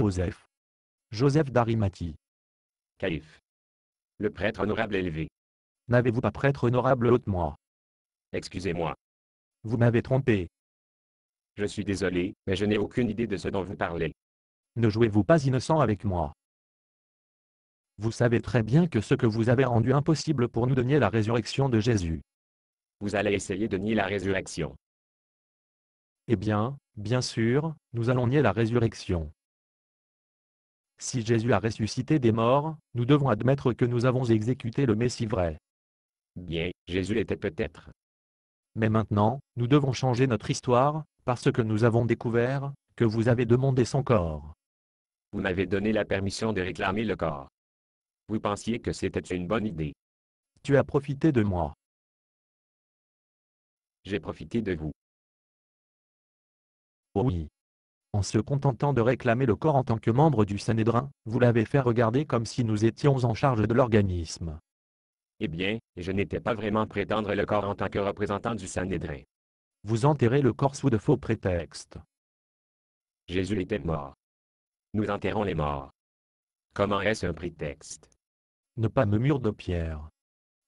Joseph. Joseph d'Arimathie. Caïphe. Le prêtre honorable élevé. N'avez-vous pas prêtre honorable haute moi? Excusez-moi. Vous m'avez trompé. Je suis désolé, mais je n'ai aucune idée de ce dont vous parlez. Ne jouez-vous pas innocent avec moi? Vous savez très bien que ce que vous avez rendu impossible pour nous de nier la résurrection de Jésus. Vous allez essayer de nier la résurrection. Eh bien, bien sûr, nous allons nier la résurrection. Si Jésus a ressuscité des morts, nous devons admettre que nous avons exécuté le Messie vrai. Bien, Jésus était peut-être. Mais maintenant, nous devons changer notre histoire, parce que nous avons découvert que vous avez demandé son corps. Vous m'avez donné la permission de réclamer le corps. Vous pensiez que c'était une bonne idée. Tu as profité de moi. J'ai profité de vous. Oui. En se contentant de réclamer le corps en tant que membre du Sanhédrin, vous l'avez fait regarder comme si nous étions en charge de l'organisme. Eh bien, je n'étais pas vraiment prétendre le corps en tant que représentant du Sanhédrin. Vous enterrez le corps sous de faux prétextes. Jésus était mort. Nous enterrons les morts. Comment est-ce un prétexte? Ne pas me mur de pierre.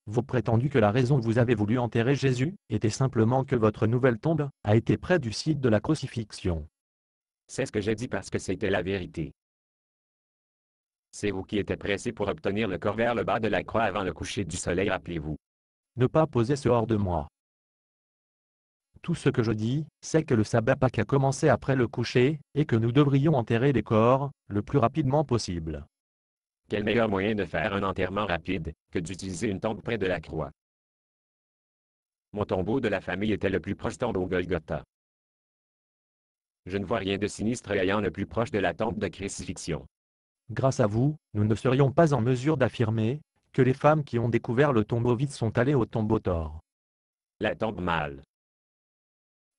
Vous prétendu que la raison que vous avez voulu enterrer Jésus était simplement que votre nouvelle tombe a été près du site de la crucifixion. C'est ce que j'ai dit parce que c'était la vérité. C'est vous qui étiez pressé pour obtenir le corps vers le bas de la croix avant le coucher du soleil, rappelez-vous. Ne pas poser ce hors de moi. Tout ce que je dis, c'est que le sabbat Pâques a commencé après le coucher, et que nous devrions enterrer les corps, le plus rapidement possible. Quel meilleur moyen de faire un enterrement rapide que d'utiliser une tombe près de la croix? Mon tombeau de la famille était le plus proche tombeau Golgotha. Je ne vois rien de sinistre ayant le plus proche de la tombe de crucifixion. Grâce à vous, nous ne serions pas en mesure d'affirmer que les femmes qui ont découvert le tombeau vide sont allées au tombeau tort. La tombe mâle.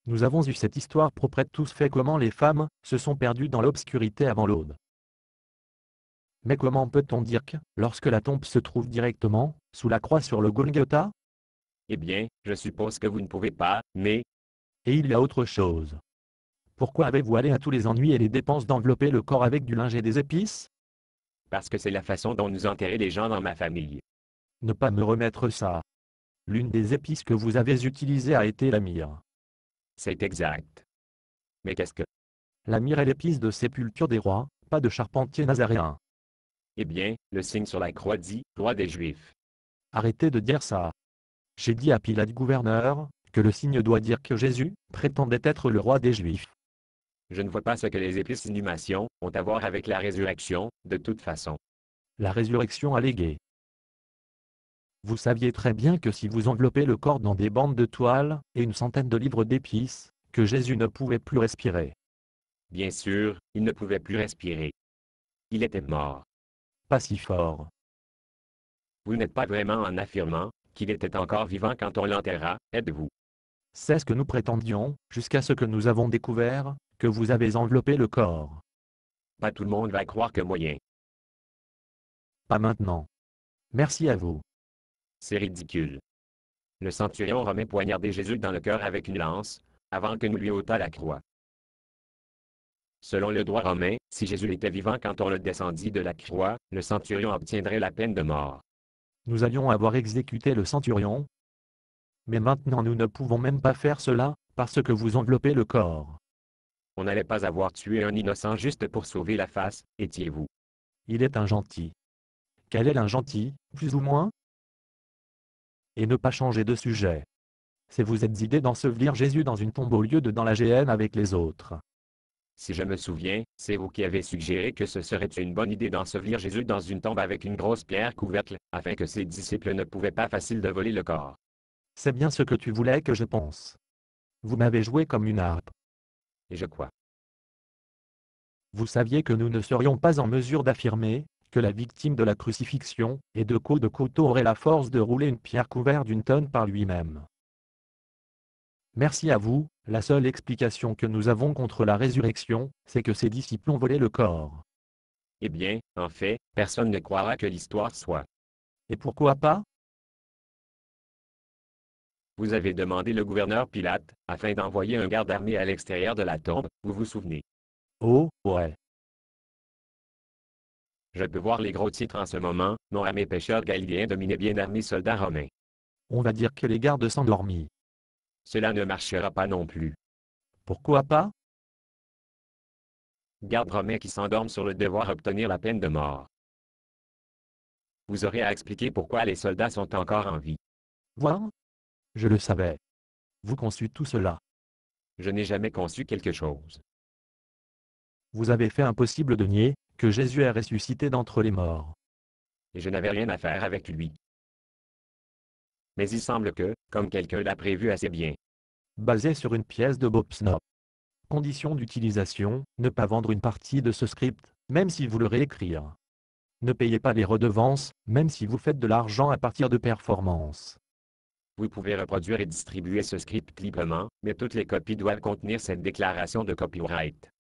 Nous avons eu cette histoire proprette tous fait comment les femmes se sont perdues dans l'obscurité avant l'aube. Mais comment peut-on dire que, lorsque la tombe se trouve directement, sous la croix sur le Golgotha? Eh bien, je suppose que vous ne pouvez pas, mais... Et il y a autre chose. Pourquoi avez-vous allé à tous les ennuis et les dépenses d'envelopper le corps avec du linge et des épices? Parce que c'est la façon dont nous enterrez les gens dans ma famille. Ne pas me remettre ça. L'une des épices que vous avez utilisées a été la myrrhe. C'est exact. Mais qu'est-ce que... La myrrhe est l'épice de sépulture des rois, pas de charpentier nazaréen. Eh bien, le signe sur la croix dit « Roi des Juifs ». Arrêtez de dire ça. J'ai dit à Pilate gouverneur, que le signe doit dire que Jésus prétendait être le roi des Juifs. Je ne vois pas ce que les épices d'inhumation ont à voir avec la résurrection, de toute façon. La résurrection alléguée. Vous saviez très bien que si vous enveloppez le corps dans des bandes de toile et une centaine de livres d'épices, que Jésus ne pouvait plus respirer. Bien sûr, il ne pouvait plus respirer. Il était mort. Pas si fort. Vous n'êtes pas vraiment en affirmant qu'il était encore vivant quand on l'enterra, êtes-vous? C'est ce que nous prétendions, jusqu'à ce que nous avons découvert que vous avez enveloppé le corps. Pas tout le monde va croire que moyen. Pas maintenant. Merci à vous. C'est ridicule. Le centurion romain poignardait Jésus dans le cœur avec une lance, avant que nous lui ôtât la croix. Selon le droit romain, si Jésus était vivant quand on le descendit de la croix, le centurion obtiendrait la peine de mort. Nous allions avoir exécuté le centurion. Mais maintenant nous ne pouvons même pas faire cela, parce que vous enveloppez le corps. On n'allait pas avoir tué un innocent juste pour sauver la face, étiez-vous? Il est un gentil. Quel est un gentil, plus ou moins? Et ne pas changer de sujet. C'est vous êtes idée d'ensevelir Jésus dans une tombe au lieu de dans la GN avec les autres. Si je me souviens, c'est vous qui avez suggéré que ce serait une bonne idée d'ensevelir Jésus dans une tombe avec une grosse pierre couverte, afin que ses disciples ne pouvaient pas facile de voler le corps. C'est bien ce que tu voulais que je pense. Vous m'avez joué comme une harpe. Et je crois. Vous saviez que nous ne serions pas en mesure d'affirmer que la victime de la crucifixion et de coups de couteau aurait la force de rouler une pierre couverte d'une tonne par lui-même. Merci à vous, la seule explication que nous avons contre la résurrection, c'est que ses disciples ont volé le corps. Eh bien, en fait, personne ne croira que l'histoire soit. Et pourquoi pas? Vous avez demandé le gouverneur Pilate, afin d'envoyer un garde armé à l'extérieur de la tombe, vous vous souvenez? Oh, ouais. Je peux voir les gros titres en ce moment, non armés pêcheurs galiléens dominaient bien armés soldats romains. On va dire que les gardes s'endormis. Cela ne marchera pas non plus. Pourquoi pas? Gardes romains qui s'endorment sur le devoir obtenir la peine de mort. Vous aurez à expliquer pourquoi les soldats sont encore en vie. Voilà. Je le savais. Vous conçut tout cela. Je n'ai jamais conçu quelque chose. Vous avez fait impossible de nier que Jésus est ressuscité d'entre les morts. Et je n'avais rien à faire avec lui. Mais il semble que, comme quelqu'un l'a prévu assez bien, Basé sur une pièce de Bob Snop. Condition d'utilisation, ne pas vendre une partie de ce script, même si vous le réécrire. Ne payez pas les redevances, même si vous faites de l'argent à partir de performances. Vous pouvez reproduire et distribuer ce script librement, mais toutes les copies doivent contenir cette déclaration de copyright.